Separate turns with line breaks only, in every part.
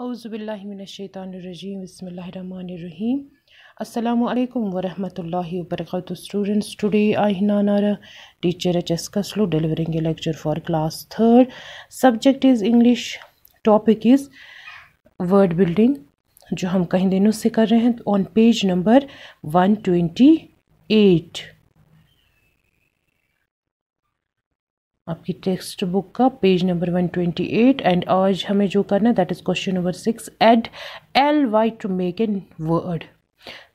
अज़बिल्लाशैतरिम अल्लाम वरहि वर्क स्टूडेंट्स टुडे आई नानारा टीचर एच एस कसलो delivering a lecture for class third subject is English topic is word building जो हम कहीं दिनों से कर रहे हैं on page number one twenty eight आपकी टेक्स्ट बुक का पेज नंबर 128 एंड आज हमें जो करना है that is question number six add L Y to make a word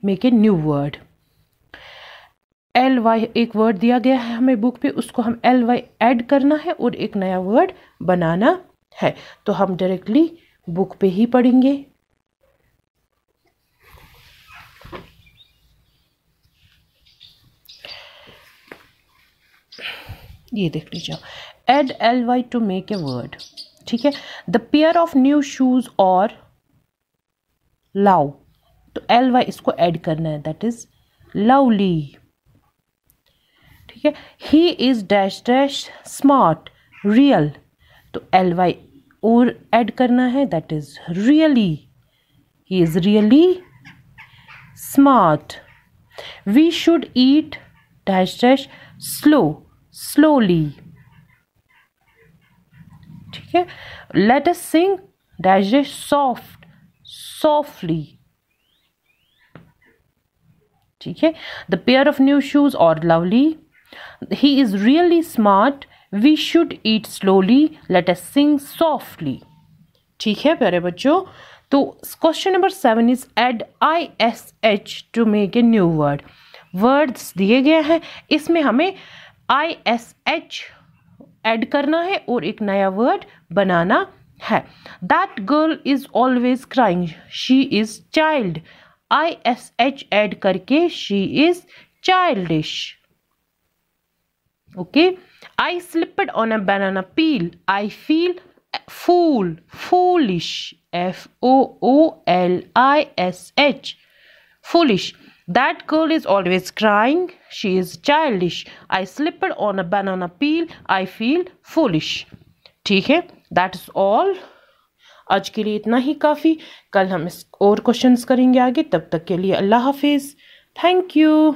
make a new word L Y एक वर्ड दिया गया है हमें बुक पे, उसको हम एल वाई ऐड करना है और एक नया वर्ड बनाना है। तो हम डायरेक्टली बुक पे ही पढ़ेंगे। ये देख लीजिए। Add L Y to make a word ठीक है? The pair of new shoes और लव तो एल वाई इसको ऐड करना है दैट इज़ लवली ठीक है? He is dash dash smart real तो एल वाई और ऐड करना है that is really he is really smart we should eat dash dash slow slowly ठीक है? Let us sing dash soft softly ठीक है? The pair of new shoes और lovely he is really smart we should eat slowly let us sing softly ठीक है प्यारे बच्चों? तो question number seven is add I S H to make a new word words दिए गए हैं। इसमें हमें आई एस एच एड करना है और एक नया वर्ड बनाना है। That girl is always crying she is child I S H add करके she is childish okay I slipped on a banana peel I feel fool foolish F O O L I S H foolish. That girl is always crying. She is childish. I slipped on a banana peel. I feel foolish. ठीक है that is all आज के लिए इतना ही काफ़ी कल हम इस और क्वेश्चंस करेंगे आगे तब तक के लिए अल्लाह हाफिज़ थैंक यू